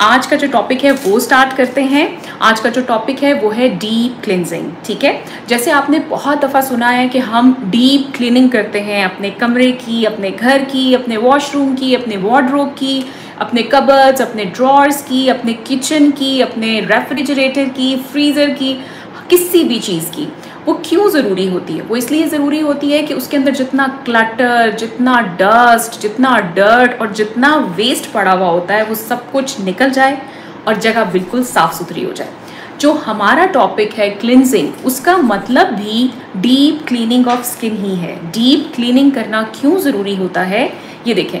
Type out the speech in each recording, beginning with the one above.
आज का जो टॉपिक है वो स्टार्ट करते हैं। आज का जो टॉपिक है वो है डीप क्लिनजिंग ठीक है? जैसे आपने बहुत दफ़ा सुना है कि हम डीप क्लीनिंग करते हैं अपने कमरे की, अपने घर की, अपने वॉशरूम की, अपने वार्डरोब की, अपने कबर्ड्स अपने ड्रॉर्स की, अपने किचन की, अपने रेफ्रिजरेटर की फ्रीज़र की, किसी भी चीज़ की। वो क्यों ज़रूरी होती है? वो इसलिए ज़रूरी होती है कि उसके अंदर जितना क्लटर जितना डस्ट जितना डर्ट और जितना वेस्ट पड़ा हुआ होता है, वो सब कुछ निकल जाए और जगह बिल्कुल साफ़ सुथरी हो जाए। जो हमारा टॉपिक है क्लिनजिंग उसका मतलब भी डीप क्लीनिंग ऑफ़ स्किन ही है। डीप क्लीनिंग करना क्यों ज़रूरी होता है? ये देखें।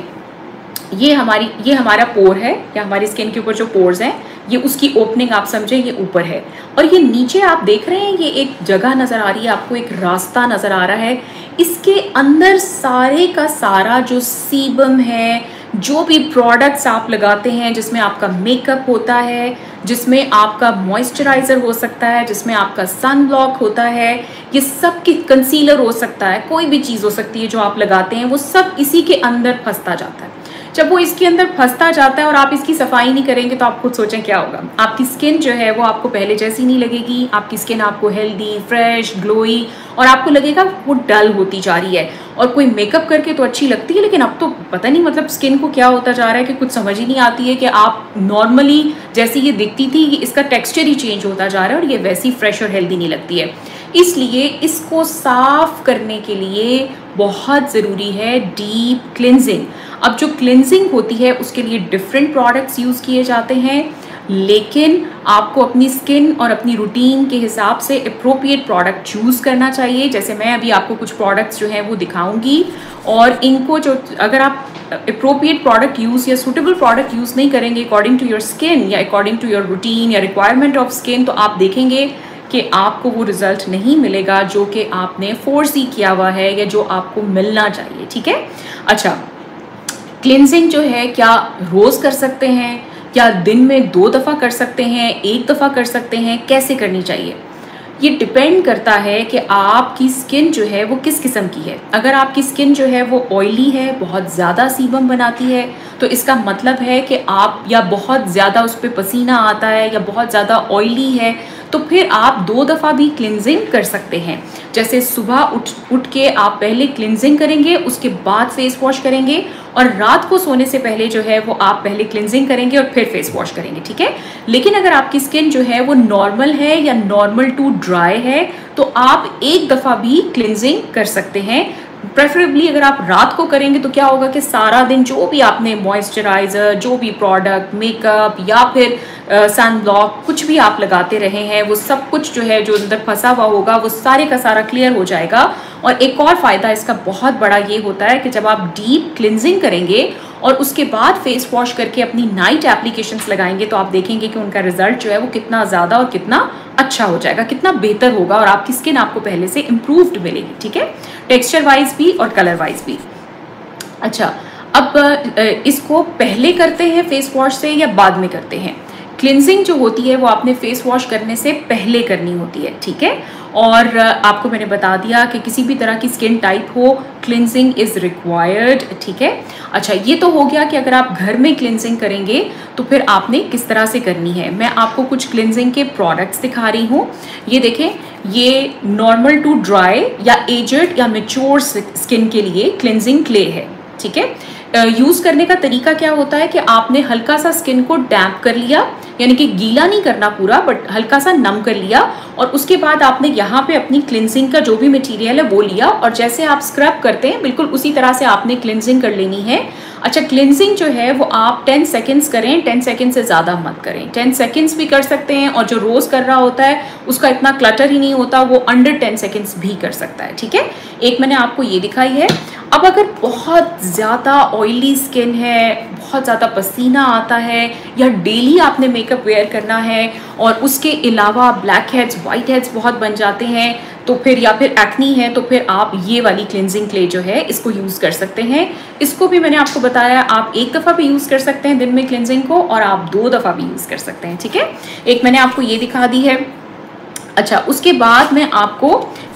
ये हमारी, ये हमारा पोर है, या हमारी स्किन के ऊपर जो पोर्स हैं ये उसकी ओपनिंग आप समझें, ये ऊपर है। और ये नीचे आप देख रहे हैं, ये एक जगह नज़र आ रही है, आपको एक रास्ता नज़र आ रहा है। इसके अंदर सारे का सारा जो सीबम है, जो भी प्रोडक्ट्स आप लगाते हैं, जिसमें आपका मेकअप होता है, जिसमें आपका मॉइस्चराइज़र हो सकता है, जिसमें आपका सन ब्लॉक होता है, ये सब की कंसीलर हो सकता है, कोई भी चीज़ हो सकती है जो आप लगाते हैं, वो सब इसी के अंदर फंसता जाता है। जब वो इसके अंदर फंसता जाता है और आप इसकी सफ़ाई नहीं करेंगे तो आप खुद सोचें क्या होगा। आपकी स्किन जो है वो आपको पहले जैसी नहीं लगेगी, आपकी स्किन आपको हेल्दी फ्रेश ग्लोई और आपको लगेगा वो डल होती जा रही है। और कोई मेकअप करके तो अच्छी लगती है, लेकिन अब तो पता नहीं मतलब स्किन को क्या होता जा रहा है कि कुछ समझ ही नहीं आती है कि आप नॉर्मली जैसी ये दिखती थी, इसका टेक्सचर ही चेंज होता जा रहा है और ये वैसी फ्रेश और हेल्दी नहीं लगती है। इसलिए इसको साफ़ करने के लिए बहुत ज़रूरी है डीप क्लिनजिंग अब जो क्लिनजिंग होती है, उसके लिए डिफरेंट प्रोडक्ट्स यूज़ किए जाते हैं, लेकिन आपको अपनी स्किन और अपनी रूटीन के हिसाब से अप्रोप्रिएट प्रोडक्ट चूज़ करना चाहिए। जैसे मैं अभी आपको कुछ प्रोडक्ट्स जो हैं, वो दिखाऊँगी। और इनको जो, अगर आप अप्रोप्रिएट प्रोडक्ट यूज़ या सूटेबल प्रोडक्ट यूज़ नहीं करेंगे अकॉर्डिंग टू योर स्किन या अकॉर्डिंग टू योर रूटीन या रिक्वायरमेंट ऑफ़ स्किन तो आप देखेंगे कि आपको वो रिज़ल्ट नहीं मिलेगा जो कि आपने फोर्स ही किया हुआ है या जो आपको मिलना चाहिए, ठीक है? अच्छा क्लिनजिंग जो है, क्या रोज़ कर सकते हैं? क्या दिन में दो दफ़ा कर सकते हैं, एक दफ़ा कर सकते हैं? कैसे करनी चाहिए? ये डिपेंड करता है कि आपकी स्किन जो है, वो किस किस्म की है। अगर आपकी स्किन जो है, वो ऑयली है, बहुत ज़्यादा सीबम बनाती है तो इसका मतलब है कि आप, या बहुत ज़्यादा उस पर पसीना आता है, या बहुत ज़्यादा ऑयली है तो फिर आप दो दफ़ा भी क्लिनजिंग कर सकते हैं। जैसे सुबह उठ उठ के आप पहले क्लिनजिंग करेंगे, उसके बाद फेस वॉश करेंगे और रात को सोने से पहले जो है वो आप पहले क्लिनजिंग करेंगे और फिर फेस वॉश करेंगे, ठीक है? लेकिन अगर आपकी स्किन जो है वो नॉर्मल है या नॉर्मल टू ड्राई है तो आप एक दफ़ा भी क्लिनजिंग कर सकते हैं। प्रेफरेबली अगर आप रात को करेंगे तो क्या होगा कि सारा दिन जो भी आपने मॉइस्चराइज़र जो भी प्रोडक्ट मेकअप या फिर सन ब्लॉक कुछ भी आप लगाते रहे हैं, वो सब कुछ जो है जो अंदर फंसा हुआ होगा, वो सारे का सारा क्लियर हो जाएगा। और एक और फ़ायदा इसका बहुत बड़ा ये होता है कि जब आप डीप क्लिनजिंग करेंगे और उसके बाद फेस वॉश करके अपनी नाइट एप्लीकेशंस लगाएँगे तो आप देखेंगे कि उनका रिज़ल्ट जो है वो कितना ज़्यादा और कितना अच्छा हो जाएगा, कितना बेहतर होगा और आपकी स्किन आपको पहले से इम्प्रूव्ड मिलेगी, ठीक है? टेक्सचर वाइज भी और कलर वाइज भी। अच्छा अब इसको पहले करते हैं फेस वॉश से या बाद में करते हैं? क्लिनजिंग जो होती है, वो आपने फेस वॉश करने से पहले करनी होती है, ठीक है? और आपको मैंने बता दिया कि किसी भी तरह की स्किन टाइप हो क्लिनजिंग इज़ रिक्वायर्ड ठीक है? अच्छा ये तो हो गया कि अगर आप घर में क्लिनजिंग करेंगे तो फिर आपने किस तरह से करनी है? मैं आपको कुछ क्लिनजिंग के प्रोडक्ट्स दिखा रही हूँ। ये देखें, ये नॉर्मल टू ड्राई या एजड या मेच्योर स्किन के लिए क्लिनजिंग क्ले है, ठीक है? यूज़ करने का तरीका क्या होता है कि आपने हल्का सा स्किन को डैम्प कर लिया, यानी कि गीला नहीं करना पूरा बट हल्का सा नम कर लिया, और उसके बाद आपने यहाँ पे अपनी क्लिनजिंग का जो भी मटेरियल है वो लिया, और जैसे आप स्क्रब करते हैं, बिल्कुल उसी तरह से आपने क्लिनजिंग कर लेनी है। अच्छा क्लिनजिंग जो है वो आप 10 सेकेंड्स करें 10 सेकेंड से ज़्यादा मत करें। 10 सेकेंड्स भी कर सकते हैं और जो रोज़ कर रहा होता है, उसका इतना क्लटर ही नहीं होता, वो अंडर 10 सेकेंड्स भी कर सकता है, ठीक है? एक मैंने आपको ये दिखाई है। अब अगर बहुत ज़्यादा ऑयली स्किन है, बहुत ज़्यादा पसीना आता है, या डेली आपने मेकअप वेयर करना है, और उसके अलावा ब्लैक हेड्स वाइट हेड्स बहुत बन जाते हैं तो फिर या फिर एक्नी है तो फिर आप ये वाली क्लिनजिंग क्ले जो है, इसको यूज़ कर सकते हैं। इसको भी मैंने आपको बताया, आप एक दफ़ा भी यूज़ कर सकते हैं दिन में क्लिनजिंग को और आप दो दफ़ा भी यूज़ कर सकते हैं, ठीक है? एक मैंने आपको ये दिखा दी है। अच्छा उसके बाद मैं आपको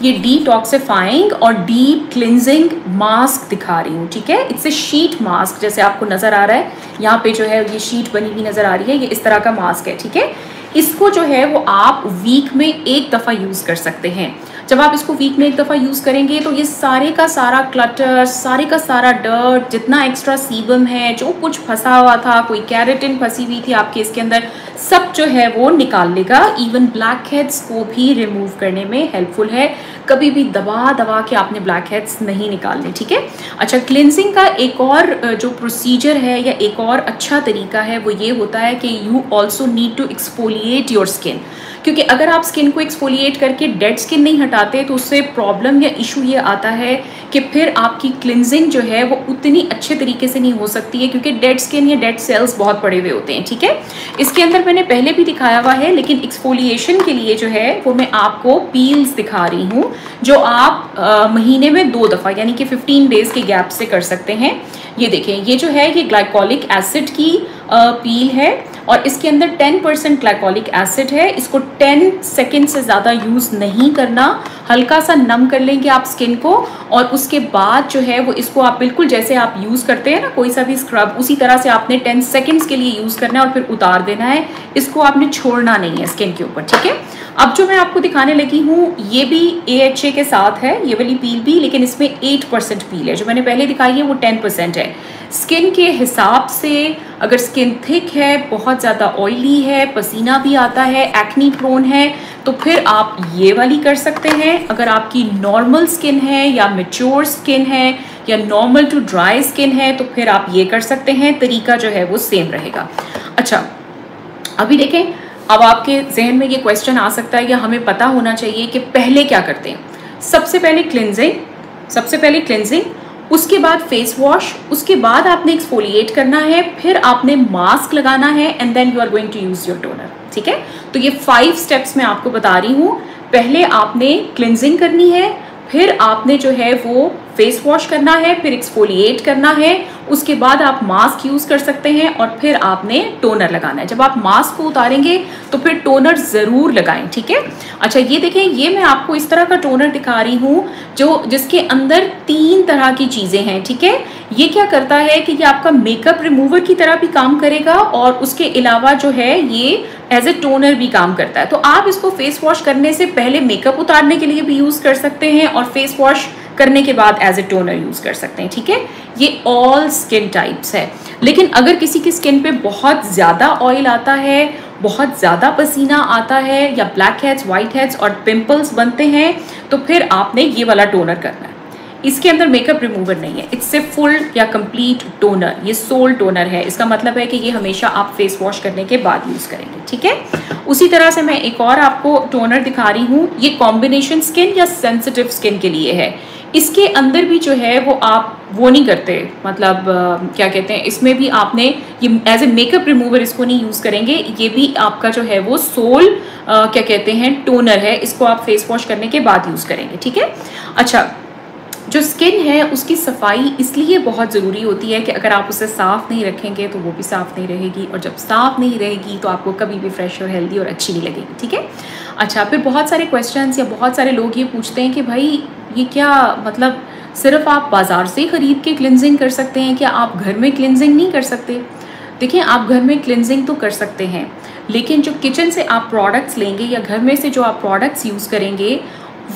ये डिटॉक्सिफाइंग और डीप क्लिनजिंग मास्क दिखा रही हूँ, ठीक है? इट्स ए शीट मास्क जैसे आपको नज़र आ रहा है। यहाँ पे जो है, ये शीट बनी हुई नज़र आ रही है। ये इस तरह का मास्क है, ठीक है? इसको जो है, वो आप वीक में एक दफ़ा यूज़ कर सकते हैं। जब आप इसको वीक में एक दफ़ा यूज़ करेंगे तो ये सारे का सारा क्लटर सारे का सारा डर्ट जितना एक्स्ट्रा सीबम है, जो कुछ फंसा हुआ था, कोई कैरेटिन फंसी हुई थी आपके इसके अंदर सब जो है वो निकाल लेगा। इवन ब्लैक हेड्स को भी रिमूव करने में हेल्पफुल है। कभी भी दबा दबा के आपने ब्लैक हेड्स नहीं निकालने, ठीक है? अच्छा क्लिनजिंग का एक और जो प्रोसीजर है या एक और अच्छा तरीका है, वो ये होता है कि you also need to exfoliate your skin क्योंकि अगर आप स्किन को एक्सफोलिएट करके डेड स्किन नहीं हटाते तो उससे प्रॉब्लम या इशू ये आता है कि फिर आपकी क्लिनजिंग जो है वो उतनी अच्छे तरीके से नहीं हो सकती है क्योंकि डेड स्किन या डेड सेल्स बहुत पड़े हुए होते हैं ठीक है? इसके अंदर मैंने पहले भी दिखाया हुआ है लेकिन एक्सफोलिएशन के लिए जो है वो मैं आपको पील्स दिखा रही हूँ जो आप आ, महीने में दो दफ़ा यानी कि 15 डेज़ के गैप से कर सकते हैं। ये देखें ये जो है ये ग्लाइकोलिक एसिड की आ, पील है और इसके अंदर 10 परसेंट ग्लाइकोलिक एसिड है। इसको 10 सेकेंड से ज़्यादा यूज़ नहीं करना। हल्का सा नम कर लेंगे आप स्किन को और उसके बाद जो है वो इसको आप बिल्कुल जैसे आप यूज़ करते हैं ना, कोई सा भी स्क्रब उसी तरह से आपने 10 सेकेंड्स के लिए यूज़ करना है और फिर उतार देना है। इसको आपने छोड़ना नहीं है स्किन के ऊपर, ठीक है? अब जो मैं आपको दिखाने लगी हूँ, ये भी ए एच ए के साथ है, ये वाली पील भी, लेकिन इसमें एट परसेंट पील है। जो मैंने पहले दिखाई है, वो टेन परसेंट है। स्किन के हिसाब से अगर स्किन थिक है, बहुत ज़्यादा ऑयली है, पसीना भी आता है एक्नी प्रोन है तो फिर आप ये वाली कर सकते हैं। अगर आपकी नॉर्मल स्किन है या मेच्योर स्किन है या नॉर्मल टू ड्राई स्किन है तो फिर आप ये कर सकते हैं। तरीका जो है वो सेम रहेगा। अच्छा अभी देखें अब आपके जहन में ये क्वेश्चन आ सकता है या हमें पता होना चाहिए कि पहले क्या करते हैं। सबसे पहले क्लिनजिंग सबसे पहले क्लिनजिंग उसके बाद फेस वॉश उसके बाद आपने एक्सफोलिएट करना है, फिर आपने मास्क लगाना है and then you are going to use your toner ठीक है? तो ये फाइव स्टेप्स मैं आपको बता रही हूँ। पहले आपने क्लिनजिंग करनी है, फिर आपने जो है वो फेस वॉश करना है, फिर एक्सफोलिएट करना है, उसके बाद आप मास्क यूज़ कर सकते हैं और फिर आपने टोनर लगाना है। जब आप मास्क को उतारेंगे तो फिर टोनर ज़रूर लगाएँ, ठीक है? अच्छा ये देखें, ये मैं आपको इस तरह का टोनर दिखा रही हूँ, जो, जिसके अंदर तीन तरह की चीज़ें हैं, ठीक है? ये क्या करता है कि ये आपका मेकअप रिमूवर की तरह भी काम करेगा और उसके अलावा जो है, ये एज ए टोनर भी काम करता है। तो आप इसको फेस वॉश करने से पहले मेकअप उतारने के लिए भी यूज़ कर सकते हैं और फेस वॉश करने के बाद एज ए टोनर यूज़ कर सकते हैं, ठीक है? ये ऑल स्किन टाइप्स है। लेकिन अगर किसी की स्किन पे बहुत ज़्यादा ऑयल आता है, बहुत ज़्यादा पसीना आता है, या ब्लैक हेड्स वाइट हेड्स और पिंपल्स बनते हैं तो फिर आपने ये वाला टोनर करना है। इसके अंदर मेकअप रिमूवर नहीं है। इट्स ए फुल या कंप्लीट टोनर ये सोल टोनर है। इसका मतलब है कि ये हमेशा आप फेस वॉश करने के बाद यूज़ करेंगे, ठीक है? उसी तरह से मैं एक और आपको टोनर दिखा रही हूँ। ये कॉम्बिनेशन स्किन या सेंसिटिव स्किन के लिए है। इसके अंदर भी जो है वो आप वो नहीं करते। मतलब आ, क्या कहते हैं इसमें भी आपने ये एज ए मेकअप रिमूवर इसको नहीं यूज़ करेंगे। ये भी आपका जो है वो सोल आ, क्या कहते हैं टोनर है। इसको आप फेस वॉश करने के बाद यूज़ करेंगे ठीक है? अच्छा जो स्किन है उसकी सफ़ाई इसलिए बहुत ज़रूरी होती है कि अगर आप उसे साफ़ नहीं रखेंगे तो वो भी साफ़ नहीं रहेगी और जब साफ़ नहीं रहेगी तो आपको कभी भी फ्रेश और हेल्दी और अच्छी नहीं लगेगी ठीक है? अच्छा फिर बहुत सारे क्वेश्चंस या बहुत सारे लोग ये पूछते हैं कि भाई ये क्या मतलब सिर्फ़ आप बाज़ार से ख़रीद के क्लिनजिंग कर सकते हैं? क्या आप घर में क्लिनजिंग नहीं कर सकते? देखिए, आप घर में क्लिनजिंग तो कर सकते हैं, लेकिन जो किचन से आप प्रोडक्ट्स लेंगे या घर में से जो आप प्रोडक्ट्स यूज़ करेंगे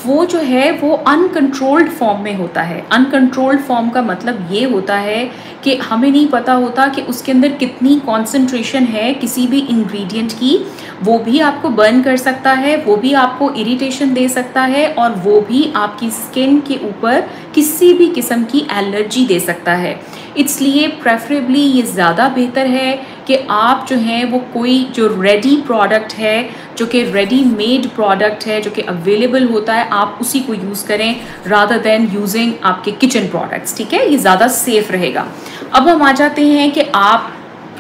वो जो है, वो अनकंट्रोल्ड फॉर्म में होता है। अनकंट्रोल्ड फॉर्म का मतलब ये होता है कि हमें नहीं पता होता कि उसके अंदर कितनी कॉन्सेंट्रेशन है किसी भी इंग्रेडिएंट की। वो भी आपको बर्न कर सकता है, वो भी आपको इरिटेशन दे सकता है और वो भी आपकी स्किन के ऊपर किसी भी किस्म की एलर्जी दे सकता है। इसलिए प्रेफरेबली ये ज़्यादा बेहतर है कि आप जो हैं वो कोई जो रेडी प्रोडक्ट है, जो कि रेडी मेड प्रोडक्ट है, जो कि अवेलेबल होता है, आप उसी को यूज़ करें रादर देन यूजिंग आपके किचन प्रोडक्ट्स ठीक है? ये ज़्यादा सेफ़ रहेगा। अब हम आ जाते हैं कि आप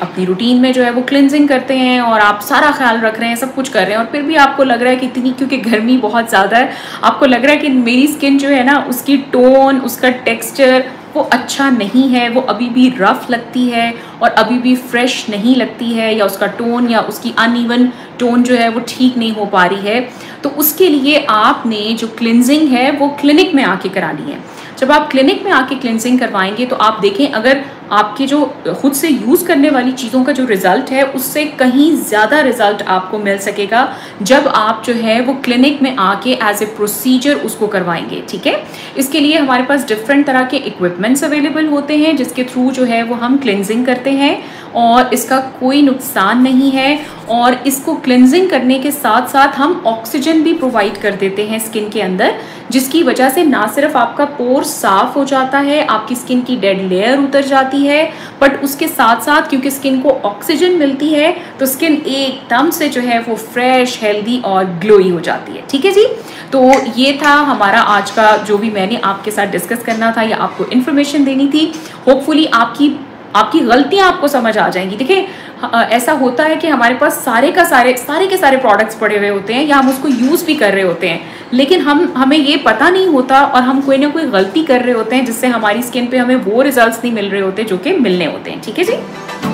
अपनी रूटीन में जो है वो क्लिनजिंग करते हैं और आप सारा ख्याल रख रहे हैं, सब कुछ कर रहे हैं और फिर भी आपको लग रहा है कि इतनी, क्योंकि गर्मी बहुत ज़्यादा है, आपको लग रहा है कि मेरी स्किन जो है ना, उसकी टोन उसका टेक्स्चर वो अच्छा नहीं है, वो अभी भी रफ लगती है और अभी भी फ्रेश नहीं लगती है या उसका टोन या उसकी अनइवन टोन जो है वो ठीक नहीं हो पा रही है। तो उसके लिए आपने जो क्लिनजिंग है, वो क्लिनिक में आके करानी है। जब आप क्लिनिक में आके क्लिनजिंग करवाएँगे तो आप देखें, अगर आपके जो, खुद से यूज़ करने वाली चीज़ों का जो रिज़ल्ट है, उससे कहीं ज़्यादा रिज़ल्ट आपको मिल सकेगा जब आप जो है वो क्लिनिक में आके एज ए प्रोसीजर उसको करवाएँगे, ठीक है? इसके लिए हमारे पास डिफरेंट तरह के इक्विपमेंट्स अवेलेबल होते हैं, जिसके थ्रू जो है वो हम क्लिनजिंग करते हैं और इसका कोई नुकसान नहीं है और इसको क्लिनजिंग करने के साथ साथ हम ऑक्सीजन भी प्रोवाइड कर देते हैं स्किन के अंदर, जिसकी वजह से ना सिर्फ़ आपका पोर साफ़ हो जाता है, आपकी स्किन की डेड लेयर उतर जाती है बट उसके साथ साथ क्योंकि स्किन को ऑक्सीजन मिलती है तो स्किन एकदम से जो है वो फ्रेश हेल्दी और ग्लोई हो जाती है। ठीक है जी? तो ये था हमारा आज का जो भी मैंने आपके साथ डिस्कस करना था, या आपको इन्फॉर्मेशन देनी थी। होपफुली आपकी आपकी गलतियाँ आपको समझ आ जाएँगी। देखिए ऐसा होता है कि हमारे पास सारे का सारे सारे के सारे प्रोडक्ट्स पड़े हुए होते हैं, या हम उसको यूज़ भी कर रहे होते हैं। लेकिन हम, हमें ये पता नहीं होता और हम कोई ना कोई गलती कर रहे होते हैं, जिससे हमारी स्किन पे हमें वो रिजल्ट्स नहीं मिल रहे होते जो कि मिलने होते हैं। ठीक है जी?